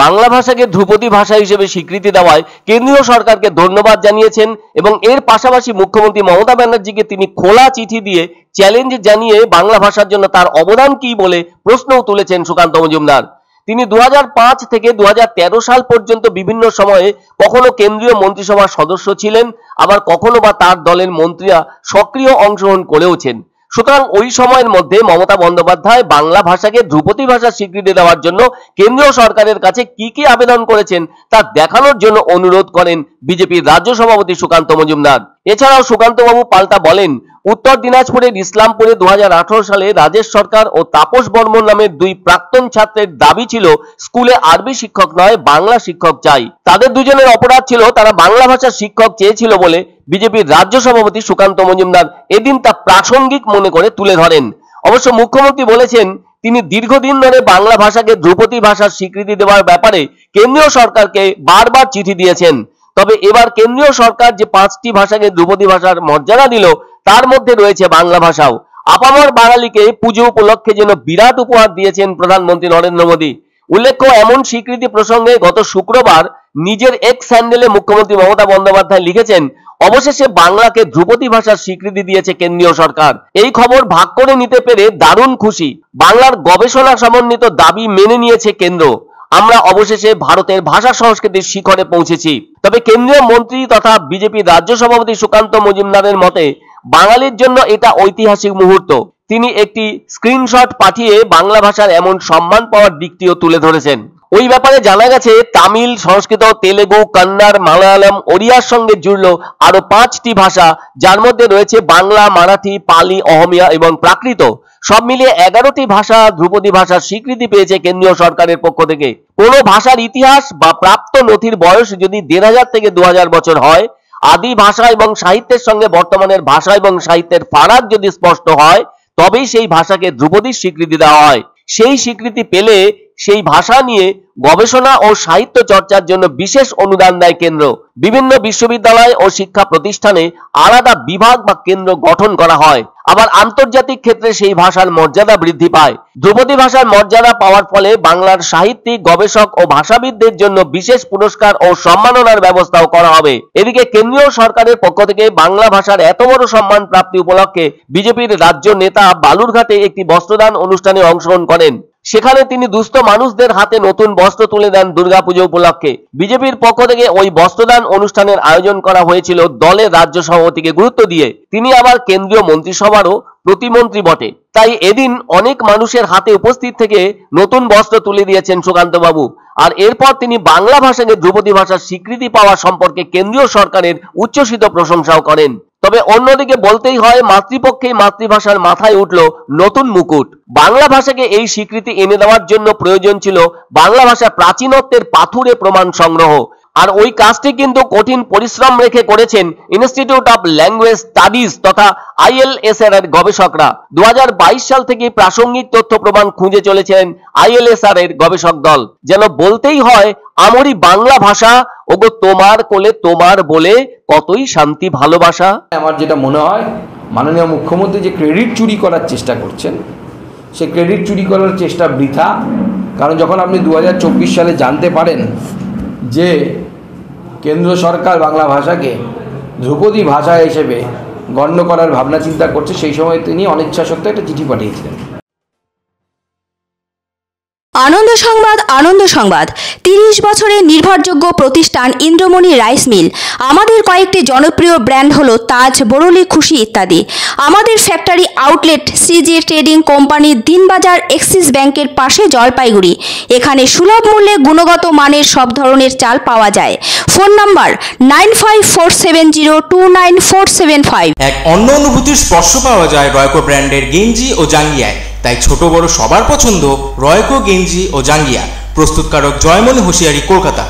বাংলা ভাষাকে ধ্রুপদী ভাষা হিসেবে স্বীকৃতি দেওয়ায় কেন্দ্রীয় সরকারকে ধন্যবাদ জানিয়েছেন এবং এর পাশাপাশি মুখ্যমন্ত্রী মমতা ব্যানার্জিকে তিনি খোলা চিঠি দিয়ে চ্যালেঞ্জ জানিয়ে বাংলা ভাষার জন্য তার অবদান কি বলে প্রশ্নও তুলেছেন সুকান্ত মজুমদার। তিনি দু হাজার পাঁচ থেকে দু হাজার তেরো সাল পর্যন্ত বিভিন্ন সময়ে কখনো কেন্দ্রীয় মন্ত্রিসভার সদস্য ছিলেন, আবার কখনো বা তার দলের মন্ত্রীরা সক্রিয় অংশগ্রহণ করেওছেন। সুতরাং ওই সময়ের মধ্যে মমতা বন্দ্যোপাধ্যায় বাংলা ভাষাকে ধ্রুপদী ভাষার স্বীকৃতি দেওয়ার জন্য কেন্দ্রীয় সরকারের কাছে কি কি আবেদন করেছেন তা দেখানোর জন্য অনুরোধ করেন বিজেপির রাজ্য সভাপতি সুকান্ত মজুমদার। এছাড়াও সুকান্তবাবু পাল্টা বলেন উত্তর দিনাজপুরের ইসলামপুরে দু হাজার আঠেরো সালে রাজেশ সরকার ও তাপস বর্মন নামের দুই প্রাক্তন ছাত্রের দাবি ছিল, স্কুলে আরবি শিক্ষক নয়, বাংলা শিক্ষক চাই। তাদের দুজনের অপরাধ ছিল, তারা বাংলা ভাষার শিক্ষক চেয়েছিল বলে বিজেপির রাজ্য সভাপতি সুকান্ত মজুমদার এদিন তা প্রাসঙ্গিক মনে করে তুলে ধরেন। অবশ্য মুখ্যমন্ত্রী বলেছেন, তিনি দীর্ঘদিন ধরে বাংলা ভাষাকে ধ্রুপদী ভাষার স্বীকৃতি দেওয়ার ব্যাপারে কেন্দ্রীয় সরকারকে বারবার চিঠি দিয়েছেন। তবে এবার কেন্দ্রীয় সরকার যে পাঁচটি ভাষাকে ধ্রুপদী ভাষার মর্যাদা দিল তার মধ্যে রয়েছে বাংলা ভাষাও। আপামর বাঙালিকে পুজো উপলক্ষে যেন বিরাট উপহার দিয়েছেন প্রধানমন্ত্রী নরেন্দ্র মোদী। উল্লেখ্য, এমন স্বীকৃতি প্রসঙ্গে গত শুক্রবার নিজের এক্স স্যান্ডেলে মুখ্যমন্ত্রী মমতা বন্দ্যোপাধ্যায় লিখেছেন, অবশেষে বাংলাকে ধ্রুপদী ভাষার স্বীকৃতি দিয়েছে কেন্দ্রীয় সরকার। এই খবর ভাগ করে নিতে পেরে দারুণ খুশি। বাংলার গবেষণা সমন্বিত দাবি মেনে নিয়েছে কেন্দ্র। আমরা অবশেষে ভারতের ভাষা সংস্কৃতির শিখরে পৌঁছেছি। তবে কেন্দ্রীয় মন্ত্রী তথা বিজেপি রাজ্য সভাপতি সুকান্ত মজুমদারের মতে বাঙালির জন্য এটা ঐতিহাসিক মুহূর্ত। তিনি একটি স্ক্রিনশট পাঠিয়ে বাংলা ভাষার এমন সম্মান পাওয়ার দিকটিও তুলে ধরেছেন। ওই ব্যাপারে জানা গেছে, তামিল, সংস্কৃত, তেলেগু, কন্নড়, মালায়ালাম, ওড়িয়ার সঙ্গে জুড়ল আরও পাঁচটি ভাষা, যার মধ্যে রয়েছে বাংলা, মারাঠি, পালি, অহমিয়া এবং প্রাকৃত। সব মিলিয়ে এগারোটি ভাষা ধ্রুপদী ভাষার স্বীকৃতি পেয়েছে কেন্দ্রীয় সরকারের পক্ষ থেকে। কোনো ভাষার ইতিহাস বা প্রাপ্ত নথির বয়স যদি দেড় হাজার থেকে দু হাজার বছর হয় আদি ভাষা এবং সাহিত্যের সঙ্গে বর্তমানের ভাষা এবং সাহিত্যের ফারাক যদি স্পষ্ট হয়, তবেই সেই ভাষাকে ধ্রুপদীর স্বীকৃতি দেওয়া হয়। সেই স্বীকৃতি পেলে সেই ভাষা নিয়ে গবেষণা ও সাহিত্য চর্চার জন্য বিশেষ অনুদান দেয় কেন্দ্র। বিভিন্ন বিশ্ববিদ্যালয় ও শিক্ষা প্রতিষ্ঠানে আলাদা বিভাগ বা কেন্দ্র গঠন করা হয়। আবার আন্তর্জাতিক ক্ষেত্রে সেই ভাষার মর্যাদা বৃদ্ধি পায়। ধ্রুপদী ভাষার মর্যাদা পাওয়ার ফলে বাংলার সাহিত্যিক, গবেষক ও ভাষাবিদদের জন্য বিশেষ পুরস্কার ও সম্মাননার ব্যবস্থাও করা হবে। এদিকে কেন্দ্রীয় সরকারের পক্ষ থেকে বাংলা ভাষার এত বড় সম্মান প্রাপ্তি উপলক্ষে বিজেপির রাজ্য নেতা বালুরঘাটে একটি বস্ত্রদান অনুষ্ঠানে অংশগ্রহণ করেন। সেখানে তিনি দুস্থ মানুষদের হাতে নতুন বস্ত্র তুলে দেন দুর্গাপুজো উপলক্ষে। বিজেপির পক্ষ থেকে ওই বস্ত্রদান অনুষ্ঠানের আয়োজন করা হয়েছিল দলের রাজ্য সভাপতিকে গুরুত্ব দিয়ে। তিনি আবার কেন্দ্রীয় মন্ত্রিসভারও প্রতিমন্ত্রী বটে। তাই এদিন অনেক মানুষের হাতে উপস্থিত থেকে নতুন বস্ত্র তুলে দিয়েছেন সুকান্ত বাবু আর এরপর তিনি বাংলা ভাষাকে ধ্রুপদী ভাষার স্বীকৃতি পাওয়া সম্পর্কে কেন্দ্রীয় সরকারের উচ্ছ্বসিত প্রশংসাও করেন। তবে অন্যদিকে বলতেই হয়, মাতৃপক্ষেই মাতৃভাষার মাথায় উঠল নতুন মুকুট। বাংলা ভাষাকে এই স্বীকৃতি এনে দেওয়ার জন্য প্রয়োজন ছিল বাংলা ভাষা প্রাচীনত্বের পাথুরে প্রমাণ সংগ্রহ। আর ওই কাজটি কিন্তু কঠিন পরিশ্রম রেখে করেছেন ইনস্টিটিউট অফ ল্যাঙ্গুয়েজ স্টাডিজ তথা আইএলএসআর এর গবেষকরা। দু হাজার বাইশ সাল থেকে প্রাসঙ্গিক তথ্য প্রমাণ খুঁজে চলেছেন আইএলএসআর এর গবেষক দল। যেন বলতেই হয় আমরি বাংলা ভাষা, ওগো তোমার কোলে তোমার বলে কতই শান্তি ভালোবাসা। আমার যেটা মনে হয়, মাননীয় মুখ্যমন্ত্রী যে ক্রেডিট চুরি করার চেষ্টা করছেন, সে ক্রেডিট চুরি করার চেষ্টা বৃথা, কারণ যখন আপনি দু হাজার চব্বিশ সালে জানতে পারেন যে কেন্দ্র সরকার বাংলা ভাষাকে ধ্রুপদী ভাষা হিসেবে গণ্য করার ভাবনা চিন্তা করছে, সেই সময় তিনি অনিচ্ছা সত্ত্বেও একটা চিঠি পাঠিয়েছিলেন। আনন্দ সংবাদ আনন্দ সংবাদ। তিরিশ বছরের নির্ভরযোগ্য প্রতিষ্ঠান ইন্দ্রমণি রাইস মিল। আমাদের কয়েকটি জনপ্রিয় ব্র্যান্ড হলো তাজ বরলি খুশি ইত্যাদি। আমাদের factory outlet CG trading company, Dinbazar, Axis ব্যাংকের পাশে জলপাইগুড়ি। এখানে সুলভ মূল্যে গুণগত মানের সব ধরনের চাল পাওয়া যায়। Phone number nine five four seven zero two nine four seven five. এক অন্য অনুভূতির স্পর্শ পাওয়া যায় রয়কো ব্র্যান্ডের গেঞ্জি ও জাঙ্গিয়ায়। তাই ছোট বড় সবার পছন্দ রয়কো গেঞ্জি ও জাঙ্গিয়া। প্রস্তুতকারক জয়মনি হুঁশিয়ারি কলকাতা।